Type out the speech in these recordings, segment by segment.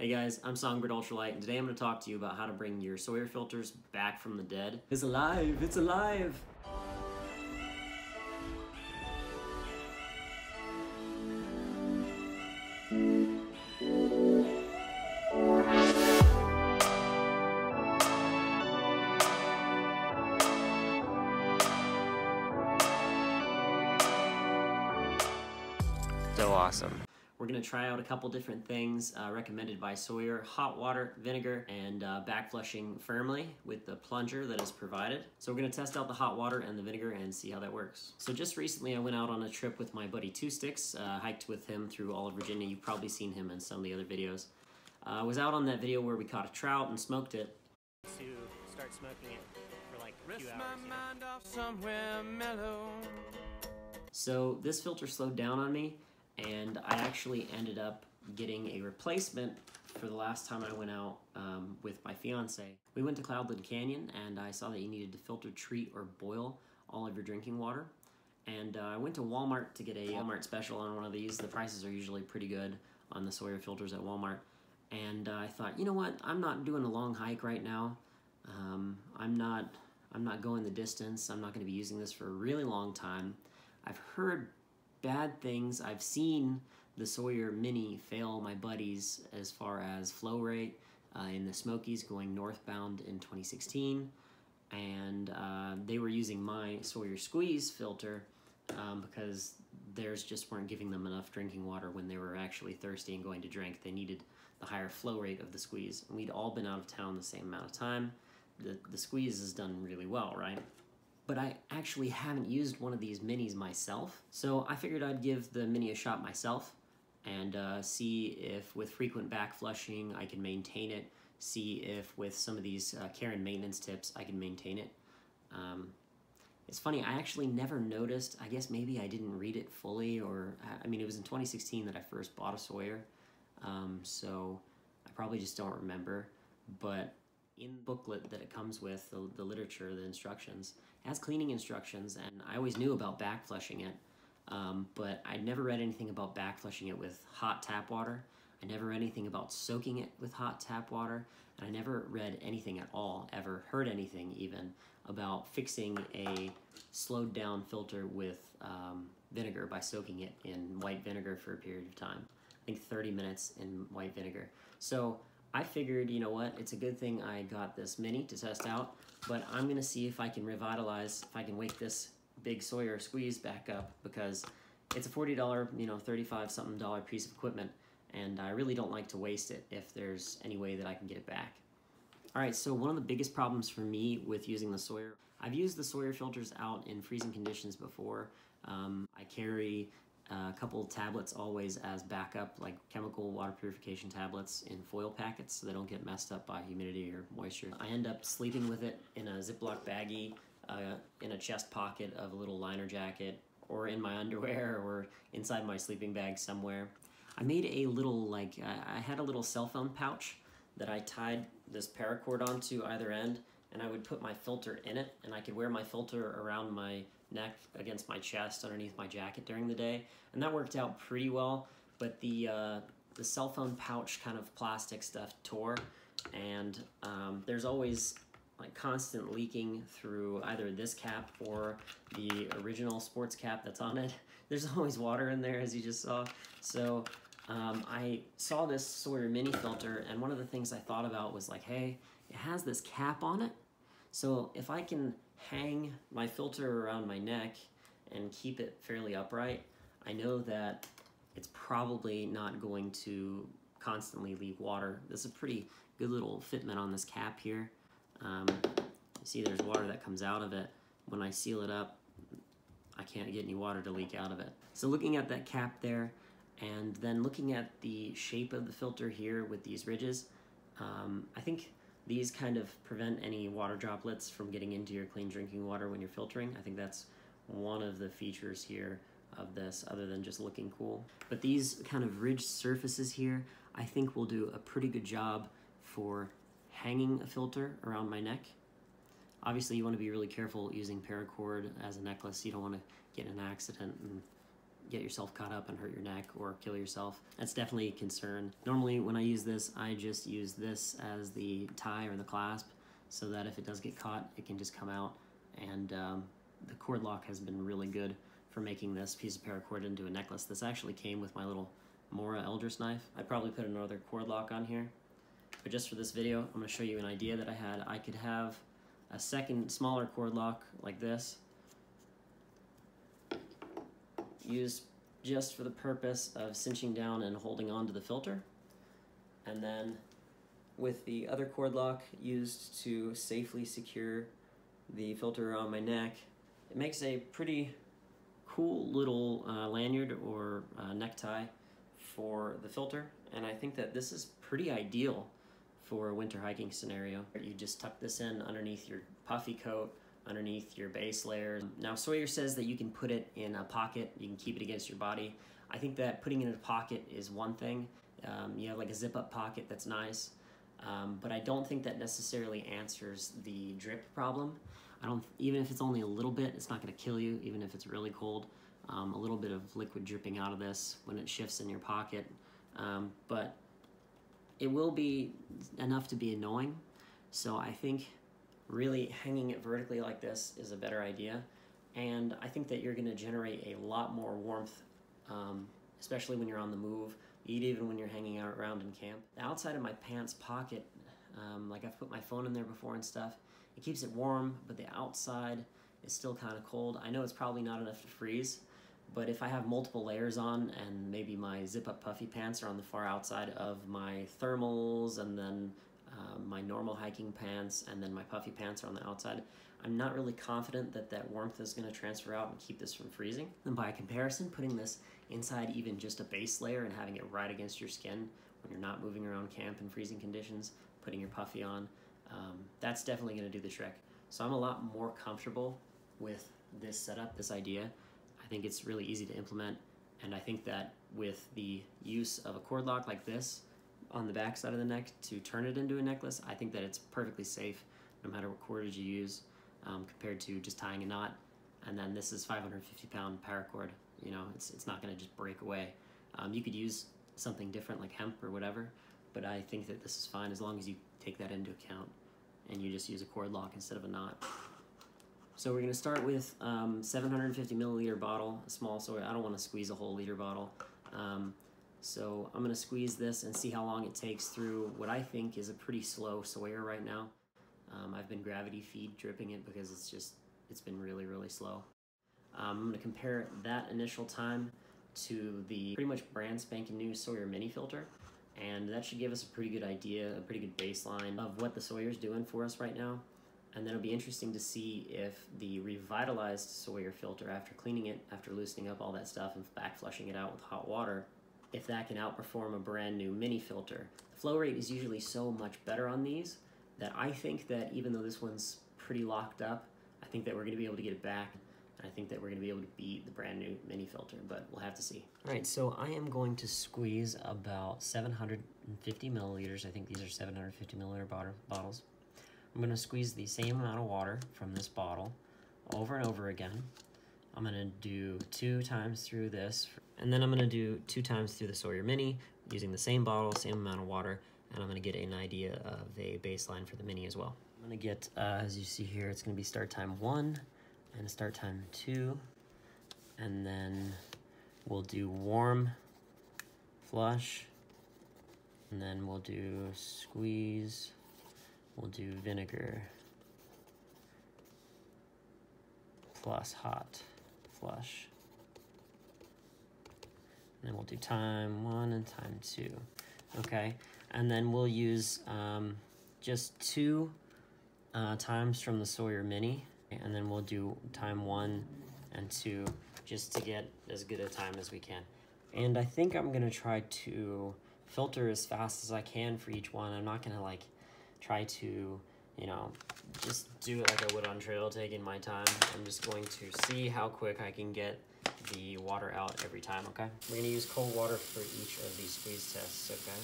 Hey guys, I'm Songbird Ultralight, and today I'm going to talk to you about how to bring your Sawyer filters back from the dead. It's alive! It's alive! Going to try out a couple different things uh, recommended by Sawyer hot water, vinegar, and uh, back flushing firmly with the plunger that is provided. So we're going to test out the hot water and the vinegar and see how that works. So just recently I went out on a trip with my buddy Two Sticks, uh, hiked with him through all of Virginia. You've probably seen him in some of the other videos. Uh, I was out on that video where we caught a trout and smoked it. To start smoking it for like a few hours. You know? So this filter slowed down on me and I actually ended up getting a replacement for the last time I went out um, with my fiance. We went to Cloudland Canyon and I saw that you needed to filter, treat, or boil all of your drinking water. And uh, I went to Walmart to get a Walmart special on one of these. The prices are usually pretty good on the Sawyer filters at Walmart. And uh, I thought, you know what? I'm not doing a long hike right now. Um, I'm not. I'm not going the distance. I'm not going to be using this for a really long time. I've heard bad things. I've seen the Sawyer Mini fail my buddies as far as flow rate uh, in the Smokies going northbound in 2016. And uh, they were using my Sawyer Squeeze filter um, because theirs just weren't giving them enough drinking water when they were actually thirsty and going to drink. They needed the higher flow rate of the Squeeze. We'd all been out of town the same amount of time. The, the Squeeze has done really well, right? But I actually haven't used one of these minis myself. So I figured I'd give the mini a shot myself and uh, see if with frequent back flushing I can maintain it, see if with some of these uh, care and maintenance tips I can maintain it. Um, it's funny, I actually never noticed, I guess maybe I didn't read it fully or, I mean it was in 2016 that I first bought a Sawyer, um, so I probably just don't remember, but in the booklet that it comes with, the, the literature, the instructions, has cleaning instructions, and I always knew about back flushing it, um, but I never read anything about back flushing it with hot tap water. I never read anything about soaking it with hot tap water, and I never read anything at all, ever heard anything even, about fixing a slowed down filter with um, vinegar by soaking it in white vinegar for a period of time. I think 30 minutes in white vinegar. So I figured, you know what, it's a good thing I got this mini to test out, but I'm gonna see if I can revitalize, if I can wake this big Sawyer squeeze back up because it's a $40, you know, 35 something dollar piece of equipment and I really don't like to waste it if there's any way that I can get it back. All right, so one of the biggest problems for me with using the Sawyer, I've used the Sawyer filters out in freezing conditions before. Um, I carry a couple tablets always as backup, like chemical water purification tablets in foil packets so they don't get messed up by humidity or moisture. I end up sleeping with it in a Ziploc baggie, uh, in a chest pocket of a little liner jacket, or in my underwear, or inside my sleeping bag somewhere. I made a little, like, I had a little cell phone pouch that I tied this paracord onto either end, and I would put my filter in it, and I could wear my filter around my neck against my chest underneath my jacket during the day, and that worked out pretty well. But the uh, the cell phone pouch kind of plastic stuff tore, and um, there's always like constant leaking through either this cap or the original sports cap that's on it. There's always water in there, as you just saw. So um, I saw this Sawyer mini filter, and one of the things I thought about was like, hey, it has this cap on it. So if I can hang my filter around my neck and keep it fairly upright, I know that it's probably not going to constantly leak water. This is a pretty good little fitment on this cap here. Um, you see there's water that comes out of it. When I seal it up, I can't get any water to leak out of it. So looking at that cap there, and then looking at the shape of the filter here with these ridges, um, I think these kind of prevent any water droplets from getting into your clean drinking water when you're filtering. I think that's one of the features here of this other than just looking cool. But these kind of ridged surfaces here, I think will do a pretty good job for hanging a filter around my neck. Obviously you want to be really careful using paracord as a necklace. You don't want to get in an accident and get yourself caught up and hurt your neck or kill yourself. That's definitely a concern. Normally when I use this, I just use this as the tie or the clasp so that if it does get caught, it can just come out. And um, the cord lock has been really good for making this piece of paracord into a necklace. This actually came with my little Mora Eldris knife. I'd probably put another cord lock on here. But just for this video, I'm gonna show you an idea that I had. I could have a second smaller cord lock like this used just for the purpose of cinching down and holding on to the filter. And then with the other cord lock used to safely secure the filter around my neck, it makes a pretty cool little uh, lanyard or uh, necktie for the filter. And I think that this is pretty ideal for a winter hiking scenario. You just tuck this in underneath your puffy coat underneath your base layer. Now Sawyer says that you can put it in a pocket, you can keep it against your body. I think that putting it in a pocket is one thing. Um, you have like a zip up pocket that's nice, um, but I don't think that necessarily answers the drip problem. I don't, even if it's only a little bit, it's not gonna kill you, even if it's really cold. Um, a little bit of liquid dripping out of this when it shifts in your pocket, um, but it will be enough to be annoying. So I think really hanging it vertically like this is a better idea. And I think that you're gonna generate a lot more warmth, um, especially when you're on the move, even when you're hanging out around in camp. The outside of my pants pocket, um, like I've put my phone in there before and stuff, it keeps it warm, but the outside is still kind of cold. I know it's probably not enough to freeze, but if I have multiple layers on and maybe my zip up puffy pants are on the far outside of my thermals and then um, my normal hiking pants, and then my puffy pants are on the outside. I'm not really confident that that warmth is going to transfer out and keep this from freezing. And by comparison, putting this inside even just a base layer and having it right against your skin when you're not moving around camp in freezing conditions, putting your puffy on, um, that's definitely going to do the trick. So I'm a lot more comfortable with this setup, this idea. I think it's really easy to implement, and I think that with the use of a cord lock like this, on the back side of the neck to turn it into a necklace, I think that it's perfectly safe no matter what cordage you use um, compared to just tying a knot. And then this is 550 pound paracord. You know, it's, it's not going to just break away. Um, you could use something different like hemp or whatever, but I think that this is fine as long as you take that into account and you just use a cord lock instead of a knot. So we're going to start with um, 750 milliliter bottle, a small, so I don't want to squeeze a whole liter bottle. Um, so I'm gonna squeeze this and see how long it takes through what I think is a pretty slow Sawyer right now. Um, I've been gravity feed dripping it because it's just, it's been really, really slow. Um, I'm gonna compare that initial time to the pretty much brand spanking new Sawyer mini filter. And that should give us a pretty good idea, a pretty good baseline of what the Sawyer's doing for us right now. And then it'll be interesting to see if the revitalized Sawyer filter, after cleaning it, after loosening up all that stuff and back flushing it out with hot water, if that can outperform a brand new mini filter. The flow rate is usually so much better on these that I think that even though this one's pretty locked up, I think that we're going to be able to get it back. And I think that we're going to be able to beat the brand new mini filter, but we'll have to see. All right, so I am going to squeeze about 750 milliliters. I think these are 750 milliliter bottles. I'm going to squeeze the same amount of water from this bottle over and over again. I'm to do two times through this and then I'm gonna do two times through the Sawyer Mini using the same bottle, same amount of water, and I'm gonna get an idea of a baseline for the Mini as well. I'm gonna get, uh, as you see here, it's gonna be start time one and start time two, and then we'll do warm, flush, and then we'll do squeeze, we'll do vinegar, plus hot, flush. And then we'll do time one and time two. Okay, and then we'll use um, just two uh, times from the Sawyer Mini, and then we'll do time one and two just to get as good a time as we can. And I think I'm gonna try to filter as fast as I can for each one. I'm not gonna like try to, you know, just do it like I would on trail, taking my time. I'm just going to see how quick I can get the water out every time, okay? We're gonna use cold water for each of these squeeze tests, okay?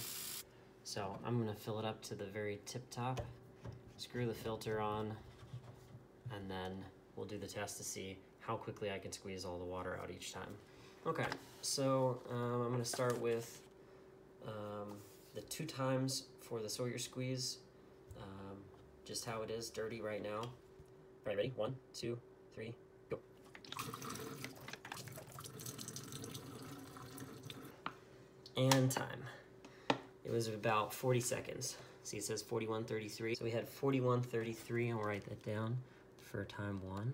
So I'm gonna fill it up to the very tip top, screw the filter on, and then we'll do the test to see how quickly I can squeeze all the water out each time. Okay, so um, I'm gonna start with um, the two times for the Sawyer squeeze, just how it is, dirty right now. All right, ready? One, two, three, go. And time. It was about 40 seconds. See, it says 41.33. So we had 41.33, I'll write that down for time one.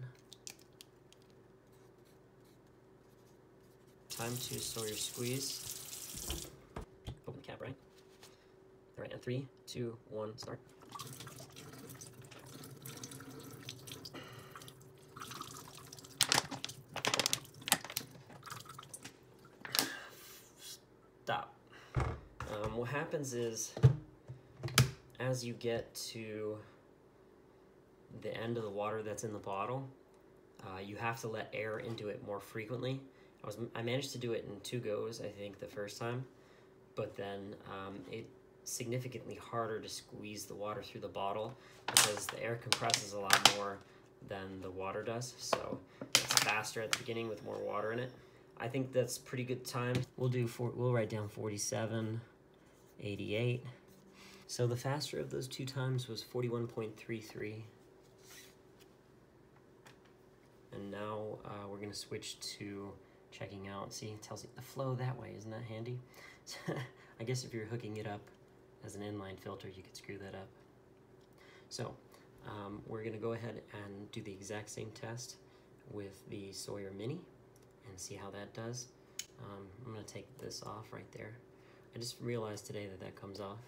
Time two, Sawyer squeeze. Open the cap, right? All right, and three, two, one, start. Stop. Um, what happens is, as you get to the end of the water that's in the bottle, uh, you have to let air into it more frequently. I was I managed to do it in two goes, I think, the first time, but then um, it significantly harder to squeeze the water through the bottle because the air compresses a lot more than the water does. So it's faster at the beginning with more water in it. I think that's pretty good time. We'll do four, we'll write down 47, 88. So the faster of those two times was 41.33. And now uh, we're gonna switch to checking out. See, it tells you the flow that way. Isn't that handy? I guess if you're hooking it up as an inline filter, you could screw that up. So um, we're gonna go ahead and do the exact same test with the Sawyer Mini and see how that does. Um, I'm gonna take this off right there. I just realized today that that comes off.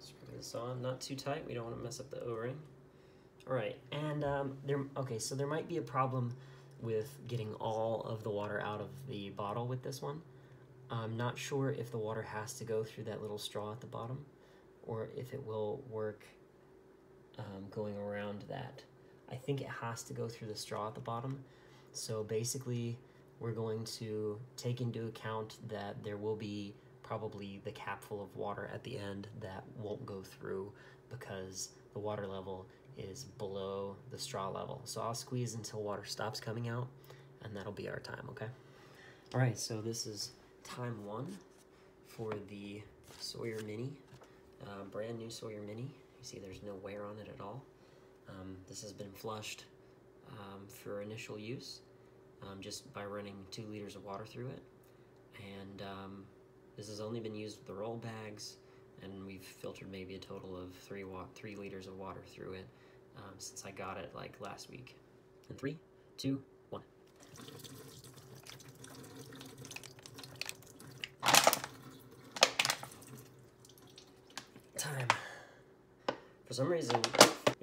Screw this on, not too tight. We don't want to mess up the O-ring. All right, and um, there. Okay, so there might be a problem with getting all of the water out of the bottle with this one. I'm not sure if the water has to go through that little straw at the bottom, or if it will work um, going around that. I think it has to go through the straw at the bottom. So basically, we're going to take into account that there will be probably the cap full of water at the end that won't go through because the water level is below the straw level. So I'll squeeze until water stops coming out and that'll be our time, okay? All right, so this is time one for the Sawyer Mini, uh, brand new Sawyer Mini. You see there's no wear on it at all. Um, this has been flushed um, for initial use um, just by running two liters of water through it. And um, this has only been used with the roll bags, and we've filtered maybe a total of three wa- three liters of water through it um, since I got it like last week. And three, two, one. Time. For some reason,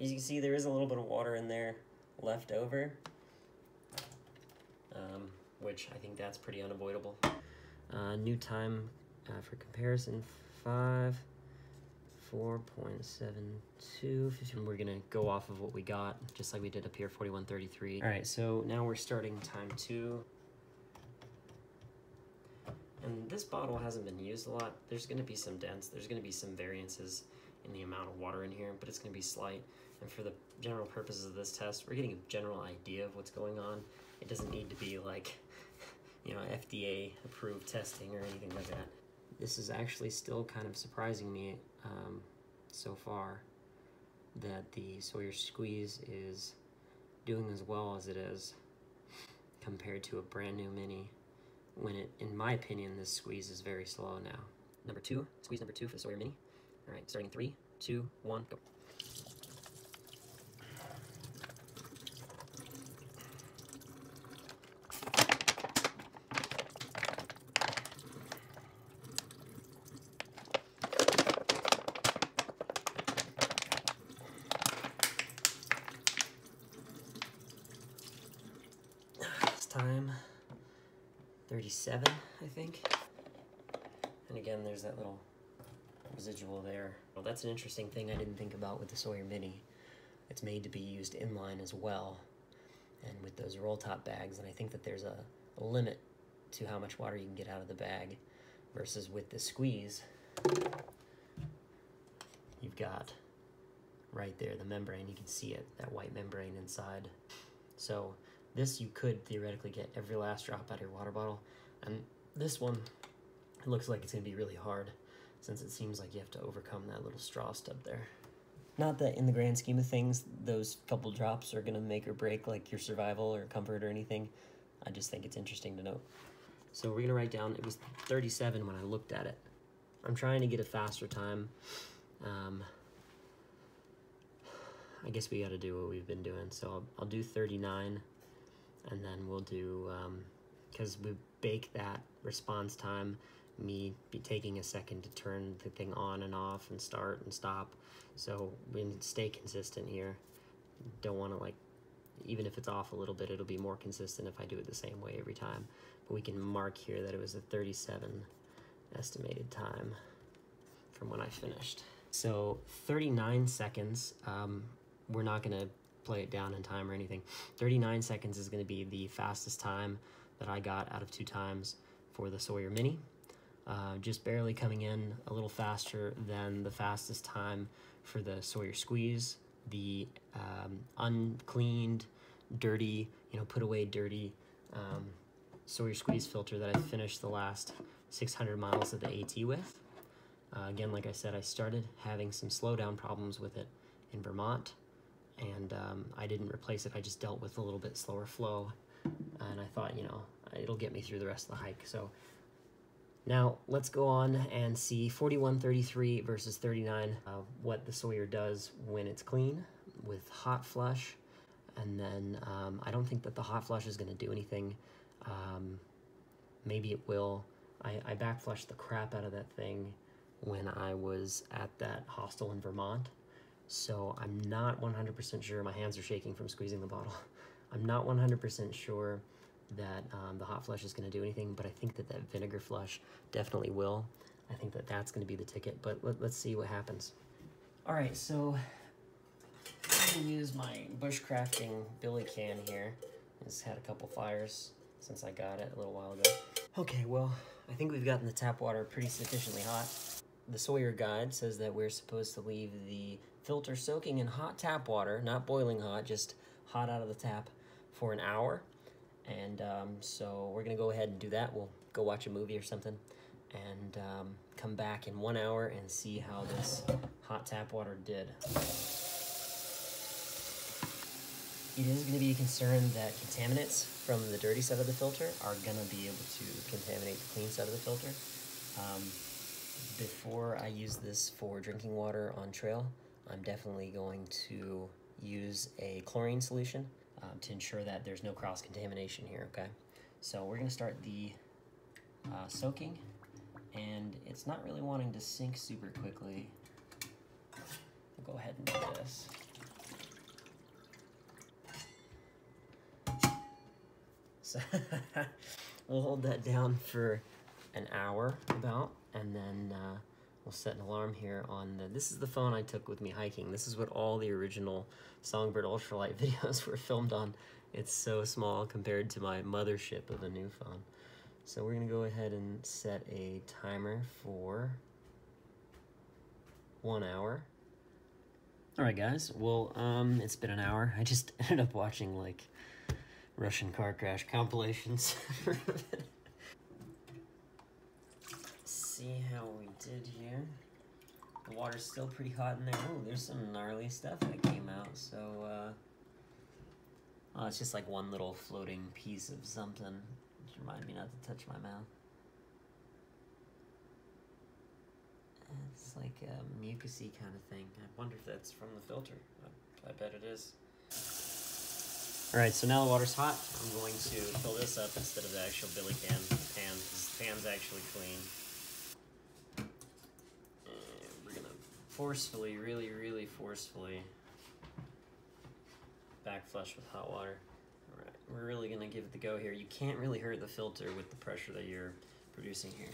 as you can see, there is a little bit of water in there left over, which I think that's pretty unavoidable. Uh, new time uh, for comparison, 5, 4.72. We're gonna go off of what we got, just like we did up here, 41.33. All right, so now we're starting time 2. And this bottle hasn't been used a lot. There's gonna be some dents, there's gonna be some variances in the amount of water in here, but it's gonna be slight. And for the general purposes of this test, we're getting a general idea of what's going on. It doesn't need to be like, you know, FDA approved testing or anything like that. This is actually still kind of surprising me um, so far that the Sawyer Squeeze is doing as well as it is compared to a brand new Mini when it, in my opinion, this squeeze is very slow now. Number two, squeeze number two for the Sawyer Mini. All right, starting three, two, one, go. It's time 37, I think. And again, there's that little residual there. Well, that's an interesting thing I didn't think about with the Sawyer Mini. It's made to be used inline as well, and with those roll top bags, and I think that there's a, a limit to how much water you can get out of the bag versus with the squeeze, you've got right there the membrane, you can see it, that white membrane inside. So This you could theoretically get every last drop out of your water bottle. And this one, it looks like it's gonna be really hard since it seems like you have to overcome that little straw stub there. Not that in the grand scheme of things, those couple drops are gonna make or break like your survival or comfort or anything. I just think it's interesting to note. So we're gonna write down, it was 37 when I looked at it. I'm trying to get a faster time. Um, I guess we gotta do what we've been doing. So I'll, I'll do 39 and then we'll do, because um, we bake that response time, me be taking a second to turn the thing on and off and start and stop. So we to stay consistent here. Don't wanna like, even if it's off a little bit, it'll be more consistent if I do it the same way every time. But we can mark here that it was a 37 estimated time from when I finished. So 39 seconds, um, we're not gonna play it down in time or anything. 39 seconds is gonna be the fastest time that I got out of two times for the Sawyer Mini. Uh, just barely coming in a little faster than the fastest time for the Sawyer Squeeze, the um, uncleaned, dirty, you know, put away dirty um, Sawyer Squeeze filter that I finished the last 600 miles of the AT with. Uh, again, like I said, I started having some slowdown problems with it in Vermont, and um, I didn't replace it. I just dealt with a little bit slower flow, and I thought, you know, it'll get me through the rest of the hike. So now let's go on and see 4133 versus 39, uh, what the Sawyer does when it's clean with hot flush. And then um, I don't think that the hot flush is going to do anything. Um, maybe it will. I, I back flushed the crap out of that thing when I was at that hostel in Vermont. So I'm not 100% sure. My hands are shaking from squeezing the bottle. I'm not 100% sure that um, the hot flush is going to do anything, but I think that that vinegar flush definitely will. I think that that's going to be the ticket, but let, us see what happens. All right, so I'm going to use my bushcrafting billy can here. It's had a couple fires since I got it a little while ago. Okay, well, I think we've gotten the tap water pretty sufficiently hot. The Sawyer guide says that we're supposed to leave the filter soaking in hot tap water, not boiling hot, just hot out of the tap for an hour. And um, so we're gonna go ahead and do that. We'll go watch a movie or something and um, come back in one hour and see how this hot tap water did. It is going to be a concern that contaminants from the dirty side of the filter are going to be able to contaminate the clean side of the filter. Um, before I use this for drinking water on trail, I'm definitely going to use a chlorine solution um, to ensure that there's no cross-contamination here, okay? So we're gonna start the uh, soaking, and it's not really wanting to sink super quickly. We'll go ahead and do this. So we'll hold that down for an hour about, and then uh, we'll set an alarm here on the, this is the phone I took with me hiking. This is what all the original Songbird Ultralight videos were filmed on. It's so small compared to my mothership of a new phone. So we're gonna go ahead and set a timer for one hour. All right, guys. Well, um, it's been an hour. I just ended up watching like Russian car crash compilations see how we did here. The water's still pretty hot in there. Oh, there's some gnarly stuff that came out. So, uh, oh, it's just like one little floating piece of something. Just remind me not to touch my mouth. It's like a mucusy kind of thing. I wonder if that's from the filter. I, bet it is. All right, so now the water's hot. I'm going to fill this up instead of the actual billy can pan, because the pan's actually clean. Forcefully, really, really forcefully back flush with hot water. All right, we're really gonna give it the go here. You can't really hurt the filter with the pressure that you're producing here.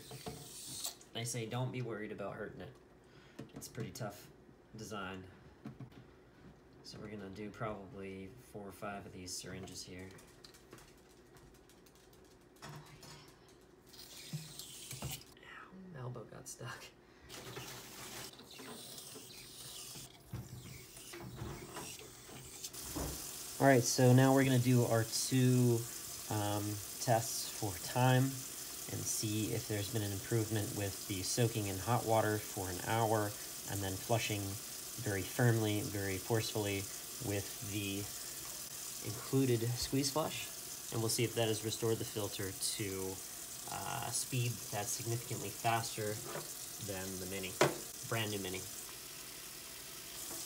I say don't be worried about hurting it. It's pretty tough design. So we're gonna do probably four or five of these syringes here. Ow, elbow got stuck. All right, so now we're gonna do our two um, tests for time and see if there's been an improvement with the soaking in hot water for an hour and then flushing very firmly, very forcefully with the included squeeze flush. And we'll see if that has restored the filter to uh, speed that's significantly faster than the Mini, brand new Mini.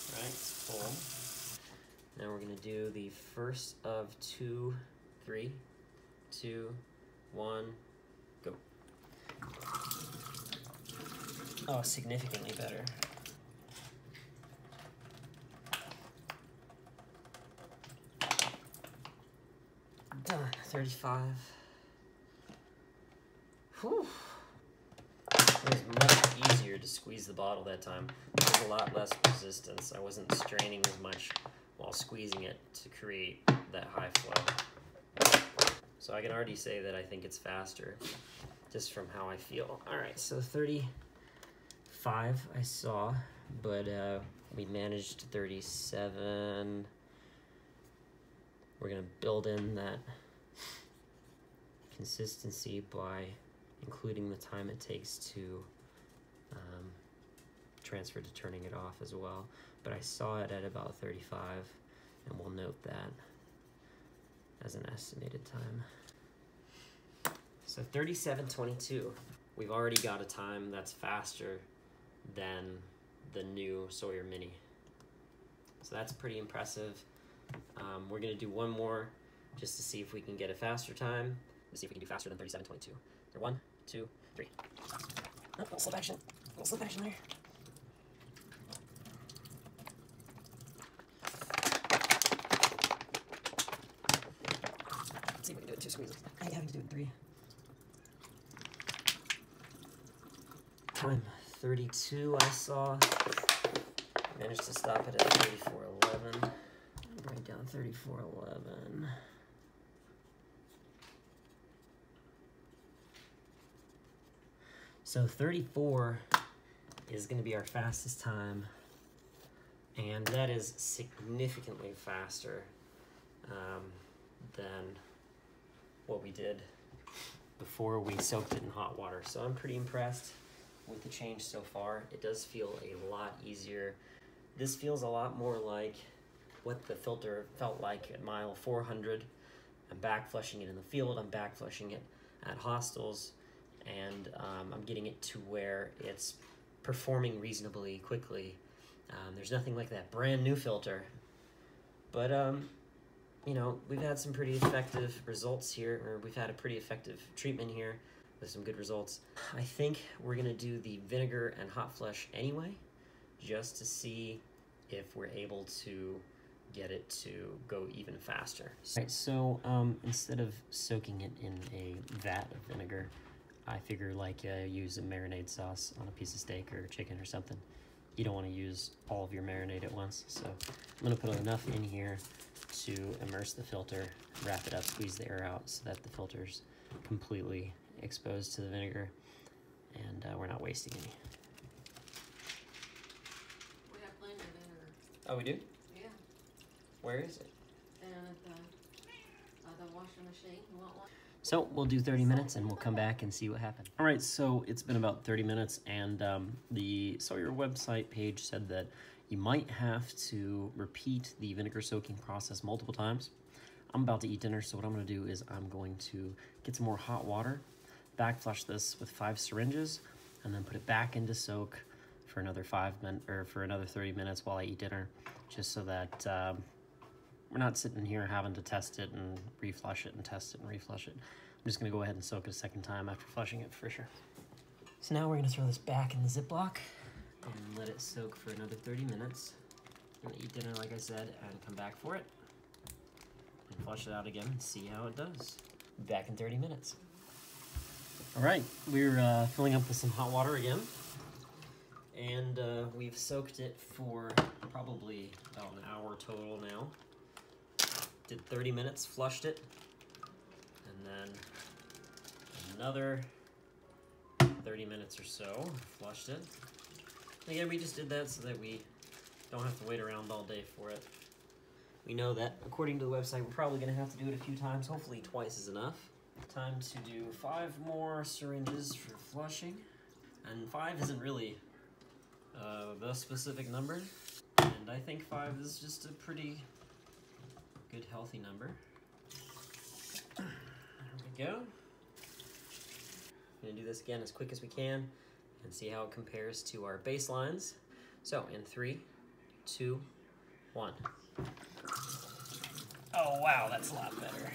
All right, it's full. Now we're gonna do the first of two, three, two, one, go. Oh, significantly better. Done, 35. Whew. It was much easier to squeeze the bottle that time. There was a lot less resistance. I wasn't straining as much while squeezing it to create that high flow. So I can already say that I think it's faster just from how I feel. All right, so 35 I saw, but uh, we managed 37. We're gonna build in that consistency by including the time it takes to um, transfer to turning it off as well. But I saw it at about 35, and we'll note that as an estimated time. So 37.22. We've already got a time that's faster than the new Sawyer Mini. So that's pretty impressive. Um, we're gonna do one more just to see if we can get a faster time. Let's see if we can do faster than 37.22. So one, two, three. Oh, little slip action. Little slip action there. Let's see if we can do it in two squeezes. In three. Time 32 I saw. Managed to stop it at 34.11. Bring down 34.11. So 34 is going to be our fastest time, and that is significantly faster um, than what we did before we soaked it in hot water. So I'm pretty impressed with the change so far. It does feel a lot easier. This feels a lot more like what the filter felt like at mile 400. I'm back flushing it in the field, I'm back flushing it at hostels and um, I'm getting it to where it's performing reasonably quickly. Um, there's nothing like that brand new filter, but um, you know we've had some pretty effective results here, or we've had a pretty effective treatment here with some good results. I think we're gonna do the vinegar and hot flush anyway, just to see if we're able to get it to go even faster. Right, so um, instead of soaking it in a vat of vinegar, I figure like uh, use a marinade sauce on a piece of steak or chicken or something. You don't want to use all of your marinade at once. So I'm going to put enough in here to immerse the filter, wrap it up, squeeze the air out so that the filter's completely exposed to the vinegar and uh, we're not wasting any. We have plenty of vinegar, Oh, we do? yeah, Where is it? and at the, uh, the washing machine, you want one? So we'll do 30 minutes and we'll come back and see what happened. All right, so it's been about 30 minutes and um, the Sawyer website page said that you might have to repeat the vinegar soaking process multiple times. I'm about to eat dinner, so what I'm gonna do is I'm going to get some more hot water, back flush this with five syringes, and then put it back into soak for another five minutes or for another 30 minutes while I eat dinner, just so that um, we're not sitting here having to test it and reflush it and test it and reflush it. I'm just gonna go ahead and soak it a second time after flushing it for sure. So now we're gonna throw this back in the Ziploc and let it soak for another 30 minutes. I'm gonna eat dinner like I said and come back for it and flush it out again and see how it does. Back in 30 minutes. All right, we're uh, filling up with some hot water again. And uh, we've soaked it for probably about an hour total now did 30 minutes, flushed it, and then another 30 minutes or so, flushed it. Again, we just did that so that we don't have to wait around all day for it. we know that according to the website, we're probably gonna have to do it a few times. Hopefully twice is enough. Time to do five more syringes for flushing. And five isn't really uh, the specific number. And I think five is just a pretty good, healthy number. There we go. I'm Gonna do this again as quick as we can and see how it compares to our baselines. So in three, two, one. Oh wow, that's a lot better.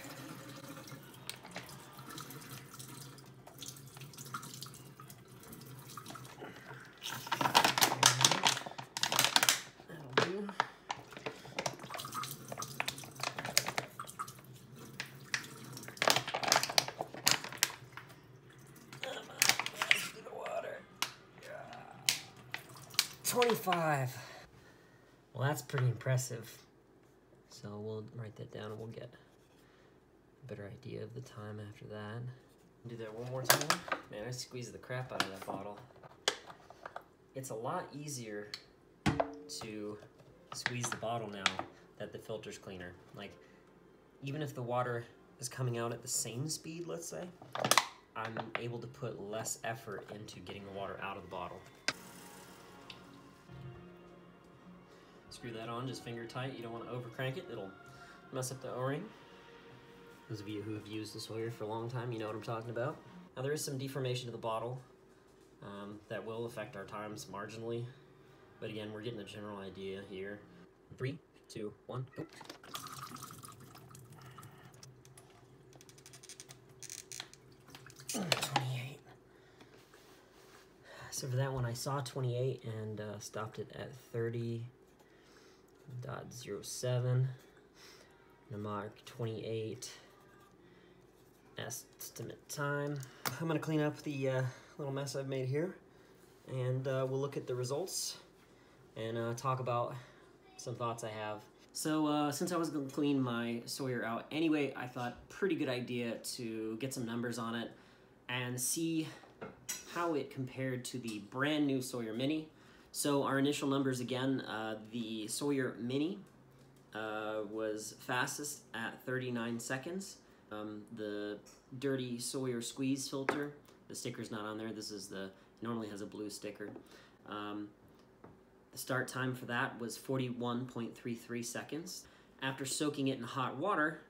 That'll do. Come on, let's do the water. 25. Well, that's pretty impressive. So we'll write that down and we'll get a better idea of the time after that. Do that one more time. Man, I squeezed the crap out of that bottle. It's a lot easier to squeeze the bottle now that the filter's cleaner. Like, even if the water is coming out at the same speed, let's say, I'm able to put less effort into getting the water out of the bottle. Screw that on, just finger tight. You don't want to over crank it, it'll mess up the O-ring. Those of you who have used the Sawyer for a long time, you know what I'm talking about. Now there is some deformation to the bottle um, that will affect our times marginally. But again, we're getting a general idea here. Three, two, one, go. So for that one, I saw 28 and uh, stopped it at 30 dot zero seven. Gonna mark 28 estimate time. I'm gonna clean up the uh, little mess I've made here and uh, we'll look at the results and uh, talk about some thoughts I have. So uh, since I was gonna clean my Sawyer out anyway, I thought pretty good idea to get some numbers on it and see how it compared to the brand new Sawyer Mini. So our initial numbers again, uh, the Sawyer Mini uh, was fastest at 39 seconds. Um, the dirty Sawyer squeeze filter, the sticker's not on there. This is the normally has a blue sticker. Um, the start time for that was 41.33 seconds. After soaking it in hot water,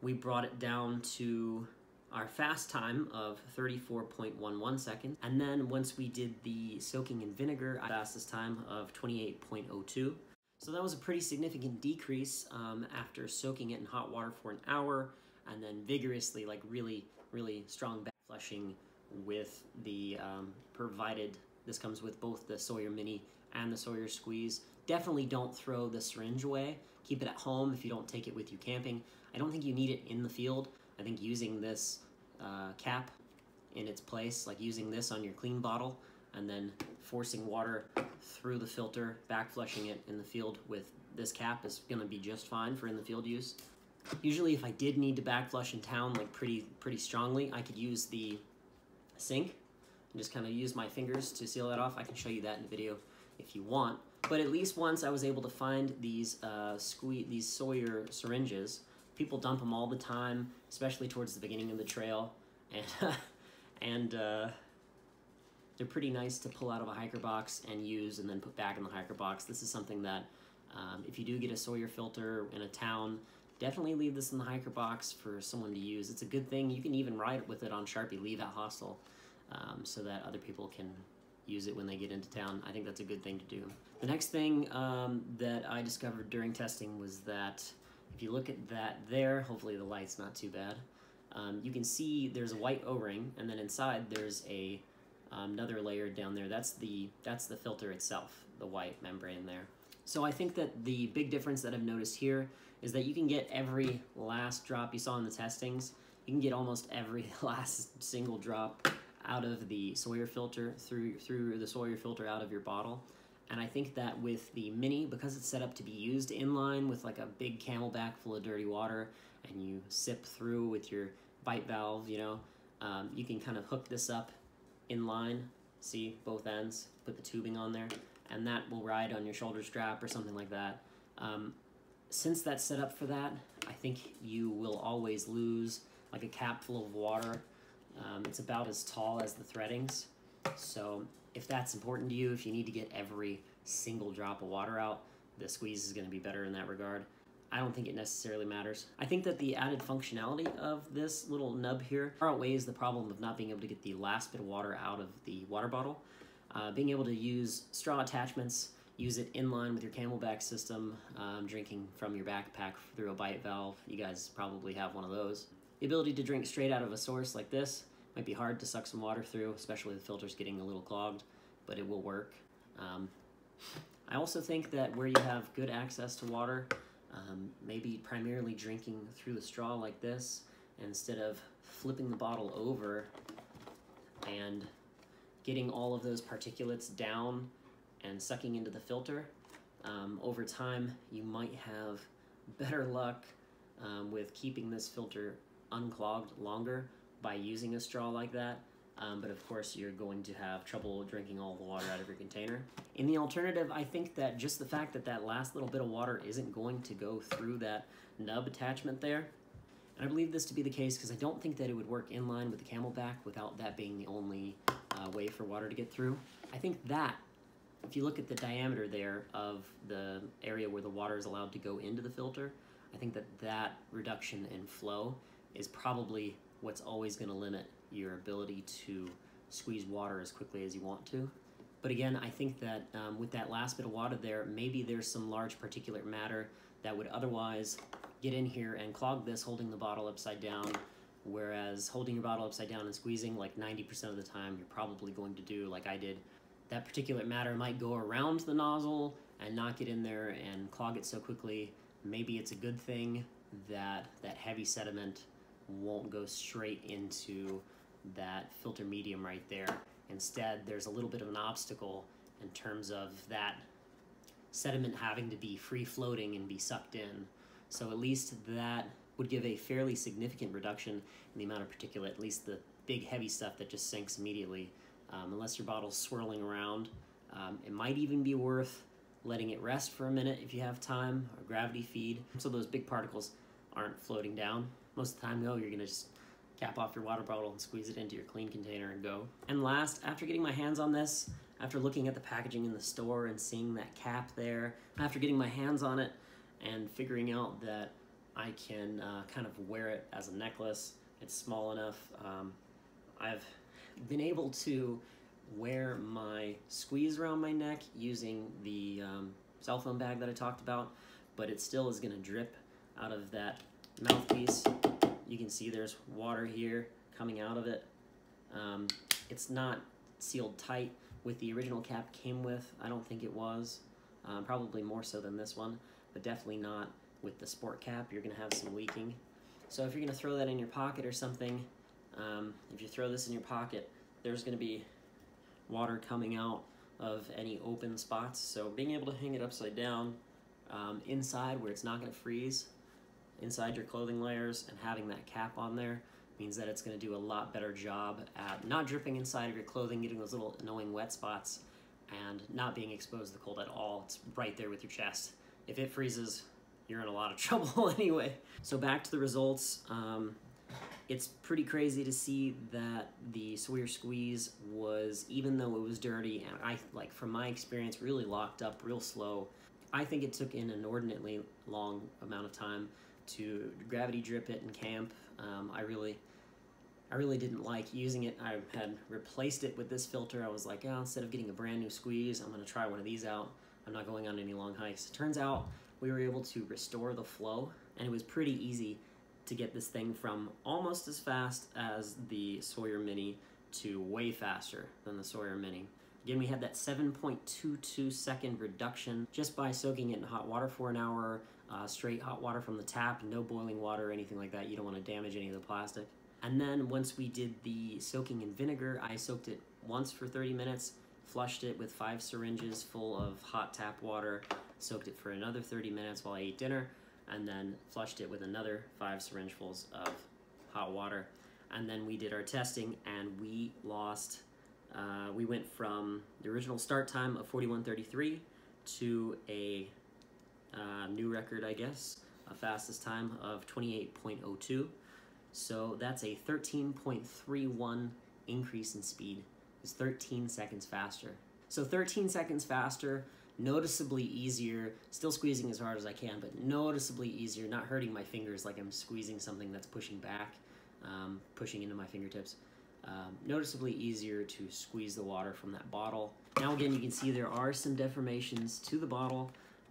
we brought it down to our fast time of 34.11 seconds. And then once we did the soaking in vinegar, our fastest time of 28.02. So that was a pretty significant decrease um, after soaking it in hot water for an hour and then vigorously, like really, really strong back flushing with the um, provided, this comes with both the Sawyer Mini and the Sawyer Squeeze. Definitely don't throw the syringe away. Keep it at home if you don't take it with you camping. I don't think you need it in the field. I think using this uh, cap in its place, like using this on your clean bottle and then forcing water through the filter, back flushing it in the field with this cap is gonna be just fine for in the field use. Usually if I did need to back flush in town like pretty pretty strongly, I could use the sink and just kind of use my fingers to seal that off. I can show you that in the video if you want. But at least once I was able to find these uh, squeeze, these Sawyer syringes. People dump them all the time, especially towards the beginning of the trail, and and uh, they're pretty nice to pull out of a hiker box and use, and then put back in the hiker box. This is something that um, if you do get a Sawyer filter in a town, definitely leave this in the hiker box for someone to use. It's a good thing. You can even ride with it on Sharpie, leave at hostel, um, so that other people can use it when they get into town. I think that's a good thing to do. The next thing um, that I discovered during testing was that if you look at that there, hopefully the light's not too bad, um, you can see there's a white O-ring, and then inside there's a um, another layer down there. That's the that's the filter itself, the white membrane there. So I think that the big difference that I've noticed here is that you can get every last drop you saw in the testings. You can get almost every last single drop out of the Sawyer filter through through the Sawyer filter out of your bottle. And I think that with the Mini, because it's set up to be used inline with like a big CamelBak full of dirty water, and you sip through with your bite valve, you know, um, you can kind of hook this up in line, see both ends, put the tubing on there, and that will ride on your shoulder strap or something like that. Um, since that's set up for that, I think you will always lose like a cap full of water. Um, it's about as tall as the threadings. So if that's important to you, if you need to get every single drop of water out, the squeeze is going to be better in that regard. I don't think it necessarily matters. I think that the added functionality of this little nub here outweighs the problem of not being able to get the last bit of water out of the water bottle. Uh, being able to use straw attachments, use it in line with your CamelBak system, um, drinking from your backpack through a bite valve. You guys probably have one of those. The ability to drink straight out of a source like this might be hard to suck some water through, especially the filter's getting a little clogged, but it will work. Um, I also think that where you have good access to water, um, maybe primarily drinking through the straw like this, instead of flipping the bottle over and getting all of those particulates down and sucking into the filter, um, over time you might have better luck um, with keeping this filter unclogged longer by using a straw like that. Um, but of course, you're going to have trouble drinking all the water out of your container. In the alternative, I think that just the fact that that last little bit of water isn't going to go through that nub attachment there, and I believe this to be the case because I don't think that it would work in line with the CamelBak without that being the only uh, way for water to get through. I think that, if you look at the diameter there of the area where the water is allowed to go into the filter, I think that that reduction in flow is probably what's always going to limit your ability to squeeze water as quickly as you want to. But again, I think that um, with that last bit of water there, maybe there's some large particulate matter that would otherwise get in here and clog this holding the bottle upside down. Whereas holding your bottle upside down and squeezing like 90% of the time, you're probably going to do like I did. That particulate matter might go around the nozzle and not get in there and clog it so quickly. Maybe it's a good thing that that heavy sediment won't go straight into that filter medium right there. Instead, there's a little bit of an obstacle in terms of that sediment having to be free floating and be sucked in. So at least that would give a fairly significant reduction in the amount of particulate, at least the big heavy stuff that just sinks immediately. Um, unless your bottle's swirling around, um, it might even be worth letting it rest for a minute if you have time, or gravity feed, so those big particles aren't floating down. Most of the time, though, you're gonna just cap off your water bottle and squeeze it into your clean container and go. And last, after getting my hands on this, after looking at the packaging in the store and seeing that cap there, after getting my hands on it and figuring out that I can uh, kind of wear it as a necklace, it's small enough. Um, I've been able to wear my squeeze around my neck using the um, cell phone bag that I talked about, but it still is gonna drip out of that mouthpiece. You can see there's water here coming out of it. Um, it's not sealed tight with the original cap came with. I don't think it was. Um, probably more so than this one, but definitely not with the sport cap. You're going to have some leaking. So if you're going to throw that in your pocket or something, um, if you throw this in your pocket, there's going to be water coming out of any open spots. So being able to hang it upside down um, inside where it's not going to freeze inside your clothing layers and having that cap on there means that it's going to do a lot better job at not dripping inside of your clothing, getting those little annoying wet spots, and not being exposed to the cold at all. It's right there with your chest. If it freezes, you're in a lot of trouble anyway. So back to the results. Um, it's pretty crazy to see that the Sawyer Squeeze was, even though it was dirty, and I, like from my experience, really locked up real slow. I think it took an inordinately long amount of time to gravity drip it in camp. Um, I really, I really didn't like using it. I had replaced it with this filter. I was like, oh, instead of getting a brand new squeeze, I'm gonna try one of these out. I'm not going on any long hikes. It turns out we were able to restore the flow, and it was pretty easy to get this thing from almost as fast as the Sawyer Mini to way faster than the Sawyer Mini. Again, we had that 7.22 second reduction just by soaking it in hot water for an hour, uh, straight hot water from the tap, no boiling water or anything like that. You don't want to damage any of the plastic. And then once we did the soaking in vinegar, I soaked it once for 30 minutes, flushed it with five syringes full of hot tap water, soaked it for another 30 minutes while I ate dinner, and then flushed it with another five syringefuls of hot water. And then we did our testing, and we lost. Uh, we went from the original start time of 41:33 to a uh, uh, new record, I guess, a fastest time of 28.02. So that's a 13.31 increase in speed. It's 13 seconds faster. So 13 seconds faster, noticeably easier, still squeezing as hard as I can, but noticeably easier, not hurting my fingers like I'm squeezing something that's pushing back, um, pushing into my fingertips. Um, noticeably easier to squeeze the water from that bottle. Now again, you can see there are some deformations to the bottle.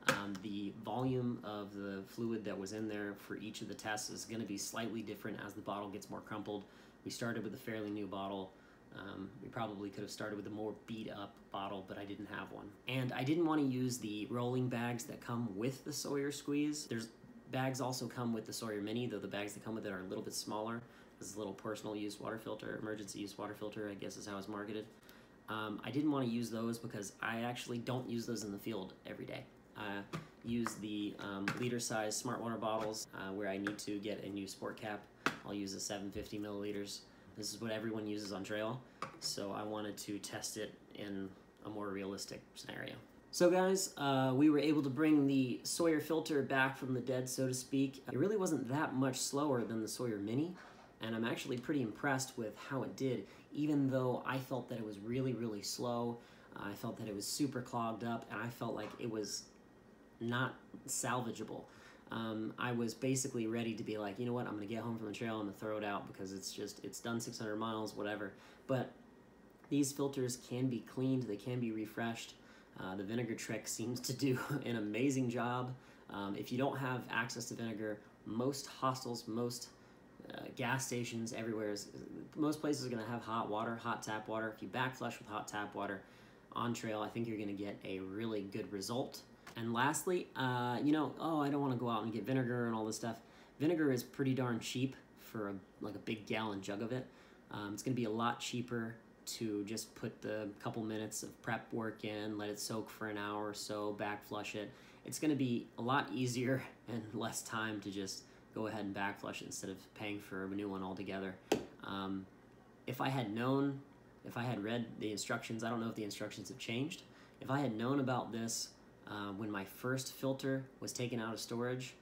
Um, the volume of the fluid that was in there for each of the tests is going to be slightly different as the bottle gets more crumpled. We started with a fairly new bottle. Um, we probably could have started with a more beat up bottle, but I didn't have one. And I didn't want to use the rolling bags that come with the Sawyer Squeeze. There's bags also come with the Sawyer Mini, though the bags that come with it are a little bit smaller. This is a little personal use water filter, emergency use water filter, I guess is how it's marketed. Um, I didn't want to use those because I actually don't use those in the field every day. I use the um, liter size smart water bottles uh, where I need to get a new sport cap. I'll use the 750 milliliters. This is what everyone uses on trail, so I wanted to test it in a more realistic scenario. So guys, uh, we were able to bring the Sawyer filter back from the dead, so to speak. It really wasn't that much slower than the Sawyer Mini, and I'm actually pretty impressed with how it did, even though I felt that it was really, really slow. I felt that it was super clogged up, and I felt like it was not salvageable. Um, I was basically ready to be like, you know what, I'm gonna get home from the trail, I'm gonna throw it out because it's just, it's done 600 miles, whatever. But these filters can be cleaned, they can be refreshed. Uh, the vinegar trick seems to do an amazing job. Um, if you don't have access to vinegar, most hostels, most uh, gas stations, everywhere, is, most places are going to have hot water, hot tap water. If you back flush with hot tap water on trail, I think you're going to get a really good result. And lastly, uh, you know, oh, I don't want to go out and get vinegar and all this stuff. Vinegar is pretty darn cheap for a, like a big gallon jug of it. Um, it's going to be a lot cheaper to just put the couple minutes of prep work in, let it soak for an hour or so, back flush it. It's going to be a lot easier and less time to just go ahead and back flush it instead of paying for a new one altogether. Um, if I had known, if I had read the instructions, I don't know if the instructions have changed. If I had known about this uh, when my first filter was taken out of storage,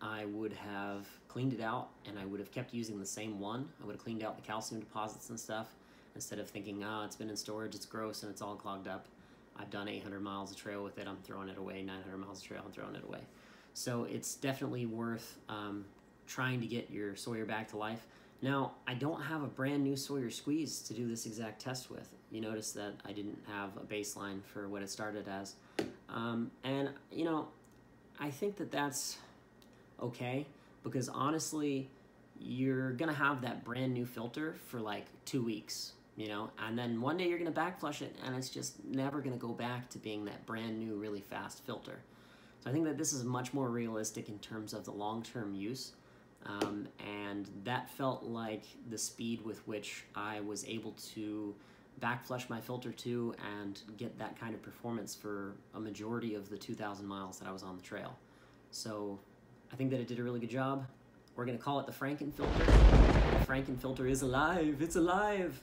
I would have cleaned it out and I would have kept using the same one. I would have cleaned out the calcium deposits and stuff instead of thinking, oh, it's been in storage, it's gross, and it's all clogged up. I've done 800 miles of trail with it, I'm throwing it away, 900 miles of trail, I'm throwing it away. So it's definitely worth um, trying to get your Sawyer back to life. Now, I don't have a brand new Sawyer squeeze to do this exact test with. You notice that I didn't have a baseline for what it started as. Um, and, you know, I think that that's okay because honestly, you're gonna have that brand new filter for like two weeks, you know, and then one day you're gonna backflush it and it's just never gonna go back to being that brand new, really fast filter. So I think that this is much more realistic in terms of the long term use. Um, and that felt like the speed with which I was able to back flush my filter to and get that kind of performance for a majority of the 2,000 miles that I was on the trail. So I think that it did a really good job. We're gonna call it the Franken filter. The Franken filter is alive, it's alive!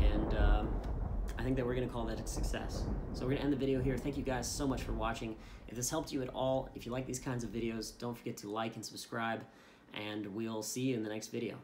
And um, I think that we're gonna call that a success. So we're gonna end the video here. Thank you guys so much for watching. If this helped you at all, if you like these kinds of videos, don't forget to like and subscribe, and we'll see you in the next video.